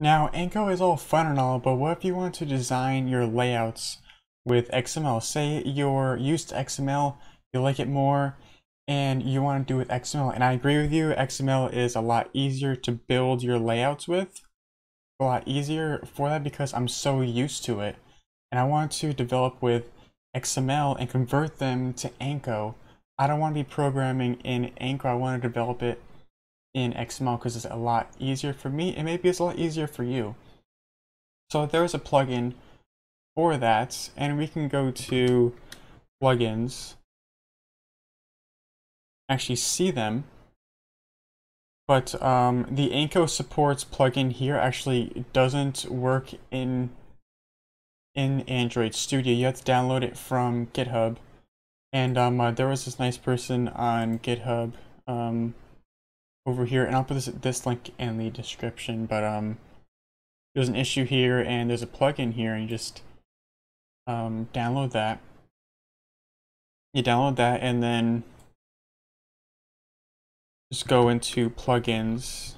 Now, Anko is all fun and all, but what if you want to design your layouts with XML? Say you're used to XML, you like it more, and you want to do with XML. And I agree with you, XML is a lot easier to build your layouts with. A lot easier for that because I'm so used to it. And I want to develop with XML and convert them to Anko. I don't want to be programming in Anko, I want to develop it in XML because it's a lot easier for me and maybe it's a lot easier for you. So there's a plugin for that and we can go to plugins, actually see them. But um, the Anko supports plugin here actually doesn't work in in Android Studio. You have to download it from GitHub. And um, uh, there was this nice person on GitHub um, over here, and I'll put this this link in the description. But um, there's an issue here, and there's a plugin here, and you just um, download that. You download that, and then just go into plugins,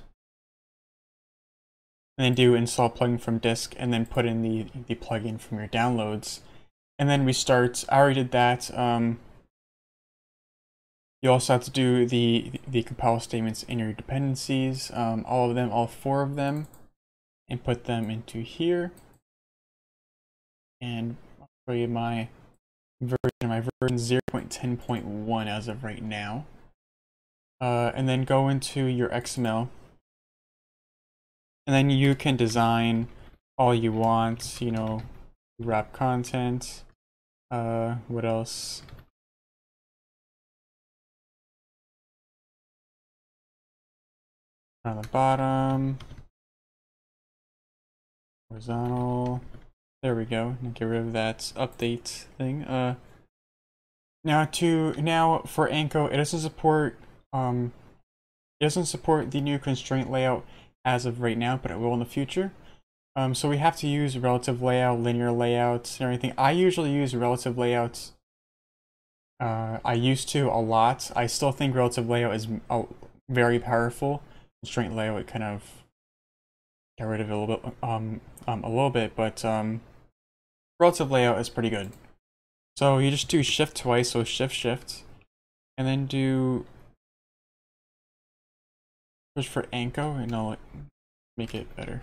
and then do install plugin from disk, and then put in the the plugin from your downloads, and then we start. I already did that. Um, you also have to do the, the compile statements in your dependencies, um, all of them, all four of them, and put them into here. And I'll show you my version, my version 0.10.1 as of right now. Uh, and then go into your XML. And then you can design all you want, you know, wrap content, uh, what else? On the bottom. Horizontal. There we go. Get rid of that update thing. Uh, now to now for Anko, it doesn't support um, it doesn't support the new constraint layout as of right now, but it will in the future. Um, so we have to use relative layout, linear layouts, and everything. I usually use relative layouts. Uh, I used to a lot. I still think relative layout is very powerful constraint layout kind of get rid of it a little bit, um, um, a little bit, but um, relative layout is pretty good. So you just do shift twice, so shift shift, and then do search for Anko, and I'll make it better.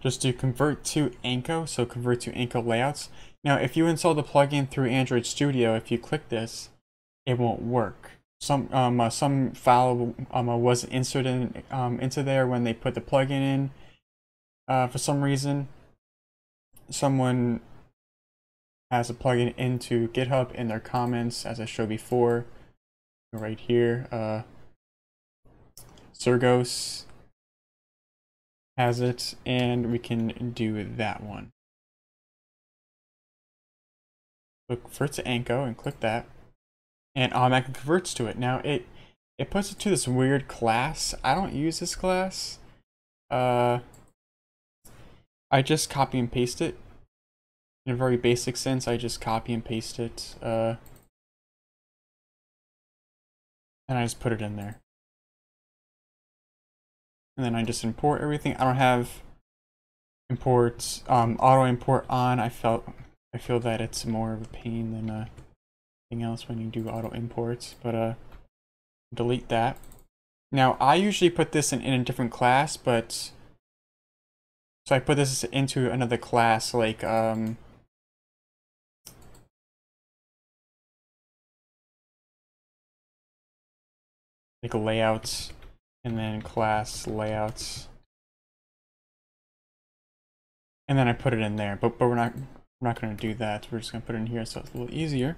Just do convert to Anko, so convert to Anko layouts. Now, if you install the plugin through Android Studio, if you click this, it won't work some um, uh, some file um, uh, was inserted um, into there when they put the plugin in. Uh, for some reason, someone has a plugin into GitHub in their comments, as I showed before, right here. Uh, Sergos has it, and we can do that one. Look for it to Anko and click that and automatically converts to it. Now it it puts it to this weird class. I don't use this class. Uh, I just copy and paste it. In a very basic sense, I just copy and paste it. Uh, and I just put it in there. And then I just import everything. I don't have imports, um, auto import on. I felt, I feel that it's more of a pain than a else when you do auto imports, but uh, delete that. Now, I usually put this in, in a different class, but so I put this into another class like um, like layouts and then class layouts. And then I put it in there, but, but we're not we're not going to do that. We're just going to put it in here so it's a little easier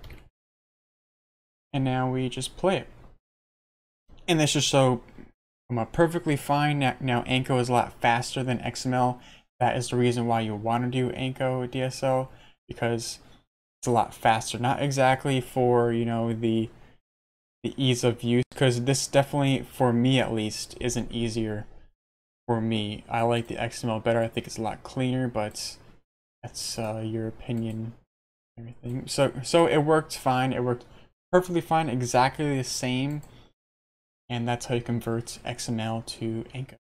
and now we just play it. And this is so um, perfectly fine. Now, now Anko is a lot faster than XML. That is the reason why you want to do Anko DSL because it's a lot faster. Not exactly for, you know, the the ease of use because this definitely, for me at least, isn't easier for me. I like the XML better. I think it's a lot cleaner, but that's uh, your opinion. Everything. So so it worked fine. It worked perfectly fine, exactly the same and that's how you convert XML to Anko.